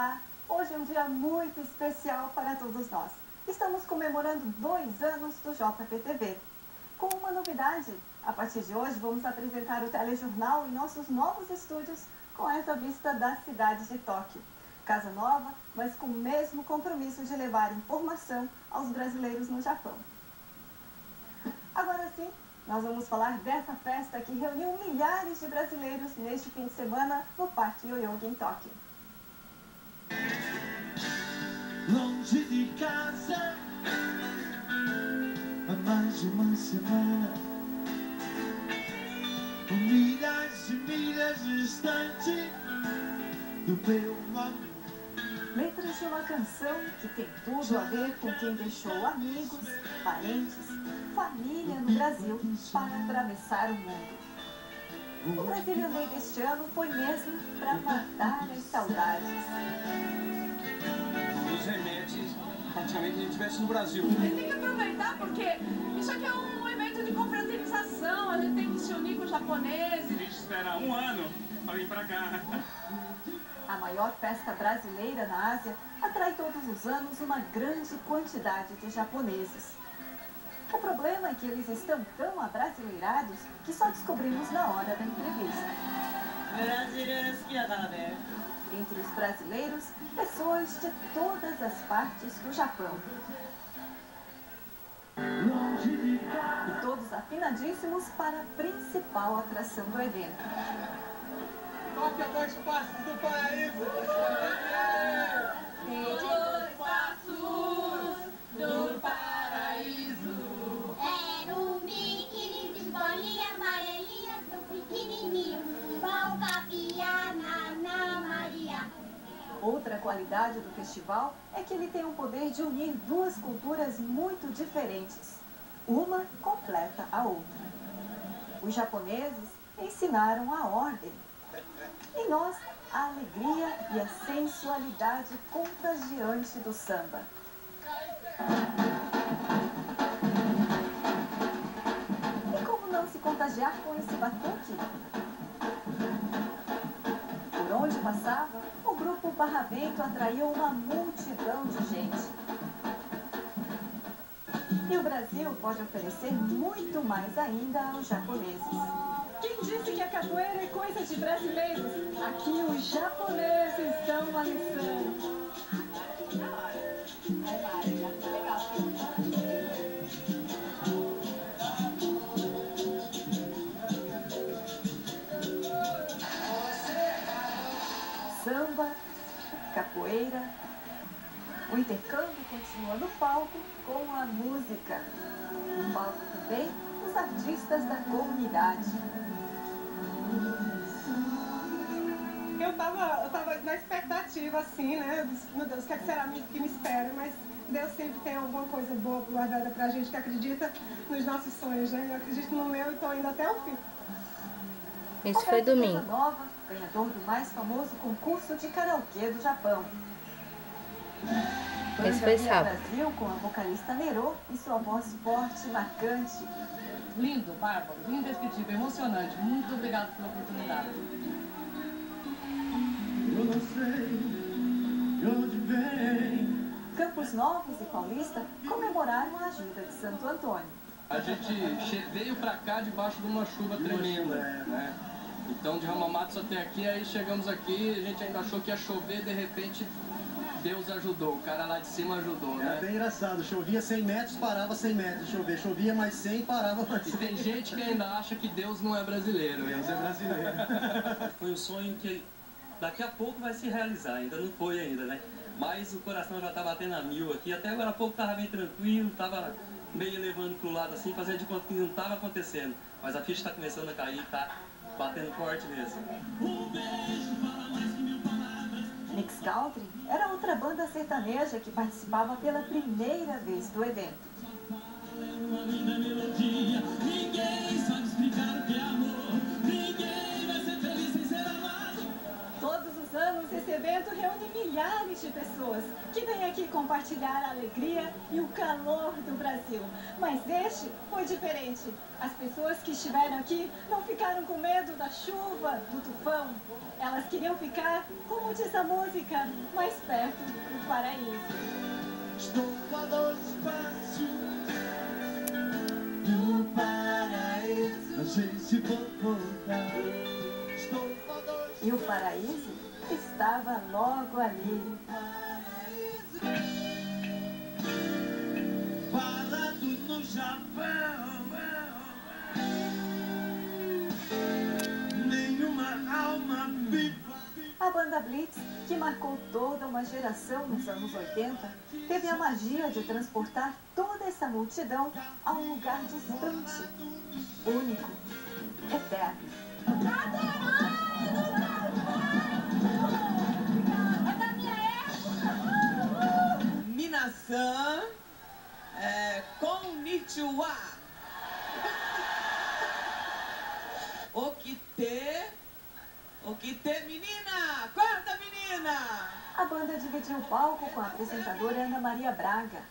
Olá! Hoje é um dia muito especial para todos nós. Estamos comemorando dois anos do JPTV. Com uma novidade, a partir de hoje vamos apresentar o telejornal em nossos novos estúdios com essa vista da cidade de Tóquio. Casa nova, mas com o mesmo compromisso de levar informação aos brasileiros no Japão. Agora sim, nós vamos falar dessa festa que reuniu milhares de brasileiros neste fim de semana no Parque Yoyogi em Tóquio. Longe de casa há mais de uma semana. Milhas e milhas distante do meu amor. Letras de uma canção que tem tudo a ver com quem deixou amigos, parentes, família no Brasil para atravessar o mundo. O Brasilian Day deste ano foi mesmo para matar as saudades. nos remete praticamente a gente estivesse no Brasil. A gente tem que aproveitar porque isso aqui é um evento de confraternização, a gente tem que se unir com os A japoneses. gente espera um ano para vir para cá. A maior festa brasileira na Ásia atrai todos os anos uma grande quantidade de japoneses. O problema é que eles estão tão abrasileirados que só descobrimos na hora da entrevista. Entre os brasileiros, pessoas de todas as partes do Japão. E todos afinadíssimos para a principal atração do evento. Toque é a dois passos do paraíso! Dois passos do Outra qualidade do festival é que ele tem o poder de unir duas culturas muito diferentes. Uma completa a outra. Os japoneses ensinaram a ordem. E nós, a alegria e a sensualidade contagiante do samba. E como não se contagiar com esse batuque? Por onde passava, o grupo Barravento atraiu uma multidão de gente. E o Brasil pode oferecer muito mais ainda aos japoneses. Quem disse que a capoeira é coisa de brasileiros? Aqui os japoneses dão a lição. Intercâmbio continua no palco com a música. No palco também, os artistas da comunidade. Eu tava, eu tava na expectativa, assim, né? Eu disse, Meu Deus, o que, é que será que me espera? Mas Deus sempre tem alguma coisa boa guardada pra gente que acredita nos nossos sonhos, né? Eu acredito no meu e tô indo até o fim. Esse foi domingo. Casanova, ganhador do mais famoso concurso de karaokê do Japão. Esse foi sábado. Brasil com a vocalista Nerô e sua voz forte e marcante. Lindo, bárbaro, indescritível, emocionante. Muito obrigado pela oportunidade. Eu não sei de onde vem. Campos Novos e Paulista comemoraram a ajuda de Santo Antônio. A gente veio pra cá debaixo de uma chuva tremenda, né? Então de Ramamatsu até aqui, aí chegamos aqui, a gente ainda achou que ia chover, de repente Deus ajudou, o cara lá de cima ajudou, bem né? engraçado, chovia 100 metros, parava 100 metros de chover, chovia mais 100, parava mais E 100. tem gente que ainda acha que Deus não é brasileiro. Deus é brasileiro. Foi um sonho que daqui a pouco vai se realizar, ainda não foi ainda, né? Mas o coração já tá batendo a mil aqui, até agora há pouco tava bem tranquilo, tava meio levando pro lado assim, fazendo de conta que não tava acontecendo. Mas a ficha tá começando a cair, tá batendo forte mesmo. Mix Country era outra banda sertaneja que participava pela primeira vez do evento. Milhares de pessoas que vêm aqui com compartilhar a alegria e o calor do Brasil. Mas este foi diferente. As pessoas que estiveram aqui não ficaram com medo da chuva, do tufão. Elas queriam ficar, como diz a música, mais perto do paraíso. Estou a dois passos do paraíso. Se vou voltar. Estou a dois E o paraíso estava logo ali. parado no Japão. Nenhuma alma viva. A banda Blitz, que marcou toda uma geração nos anos 80, teve a magia de transportar toda essa multidão a um lugar distante, único, eterno. Minasan, é, konnichiwa. Okite, okite menina, acorda menina. A banda dividiu o palco com a apresentadora Ana Maria Braga.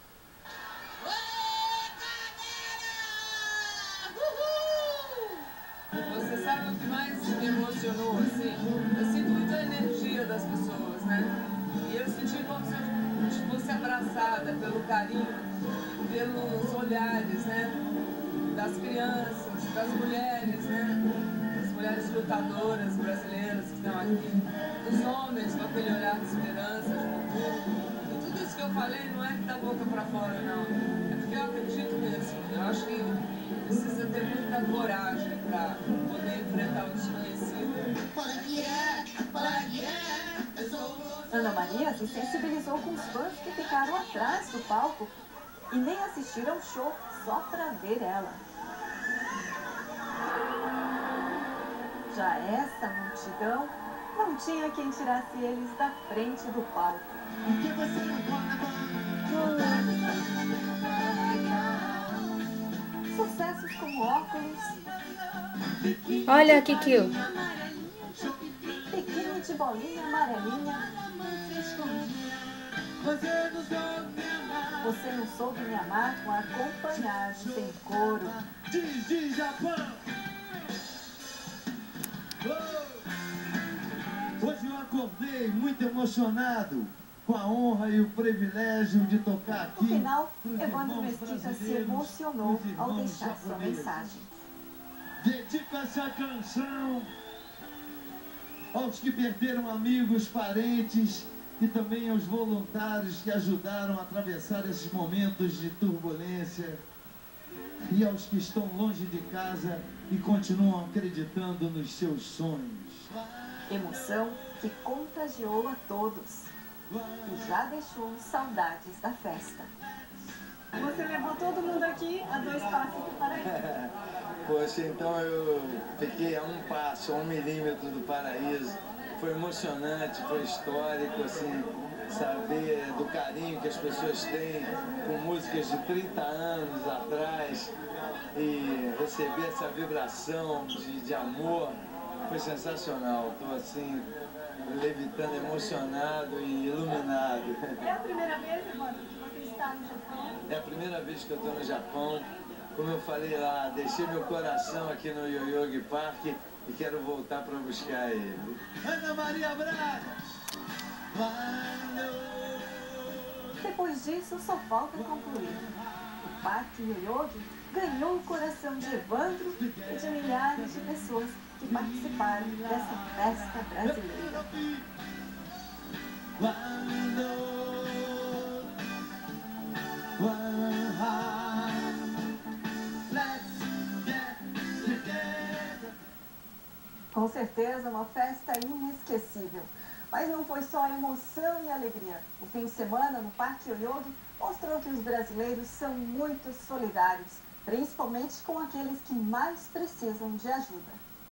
Você sabe o que mais me emocionou, assim? Eu sinto muita energia das pessoas, né? E eu senti como se eu fosse abraçada pelo carinho, pelos olhares, né? Das crianças, das mulheres, né? Das mulheres lutadoras brasileiras que estão aqui. Dos homens com aquele olhar de esperança, de futuro. E tudo isso que eu falei não é da boca pra fora, não. É porque eu acredito mesmo. Eu acho que precisa ter muita coragem para poder enfrentar o desconhecido. Ana Maria se sensibilizou com os fãs que ficaram atrás do palco e nem assistiram ao show só para ver ela. Já essa multidão não tinha quem tirasse eles da frente do palco. Sucessos como óculos, Olha, Kikil. Soube me amar com acompanhado sem coro. Diz, Japão. Hoje eu acordei muito emocionado com a honra e o privilégio de tocar aqui. No final, Evandro Mesquita se emocionou ao deixar sua mensagem. Dedico essa canção aos que perderam amigos, parentes e também aos voluntários que ajudaram a atravessar esses momentos de turbulência e aos que estão longe de casa e continuam acreditando nos seus sonhos. Emoção que contagiou a todos e já deixou saudades da festa. Você levou todo mundo aqui a dois passos do paraíso. Poxa, então eu fiquei a um passo, a um milímetro do paraíso. Foi emocionante, foi histórico, assim, saber do carinho que as pessoas têm com músicas de 30 anos atrás e receber essa vibração de, de amor. Foi sensacional. Estou assim, levitando, emocionado e iluminado. É a primeira vez, Evandro, que você está no Japão? É a primeira vez que eu estou no Japão. Como eu falei lá, deixei meu coração aqui no Yoyogi Park e quero voltar para buscar ele. Ana Maria Braga! Depois disso, só falta concluir. O Parque Yoyogi ganhou o coração de Evandro e de milhares de pessoas que participaram dessa festa brasileira. Com certeza, uma festa inesquecível. Mas não foi só emoção e alegria. O fim de semana no Parque Yoyogi mostrou que os brasileiros são muito solidários, principalmente com aqueles que mais precisam de ajuda.